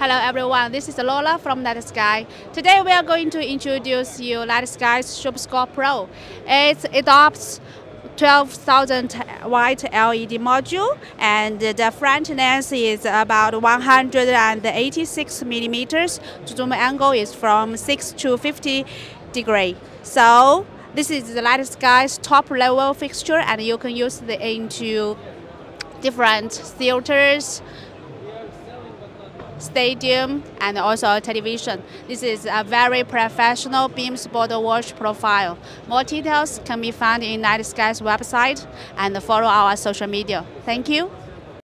Hello everyone, this is Lola from Light Sky. Today we are going to introduce you Sky's SuperScope Pro. It adopts 12,000 white LED module and the front lens is about 186 millimeters. Zoom angle is from 6 to 50 degree. So this is the Light Sky's top level fixture and you can use it into different theaters, stadium, and also television. This is a very professional beam spot wash profile. More details can be found in Light Sky's website and follow our social media. Thank you.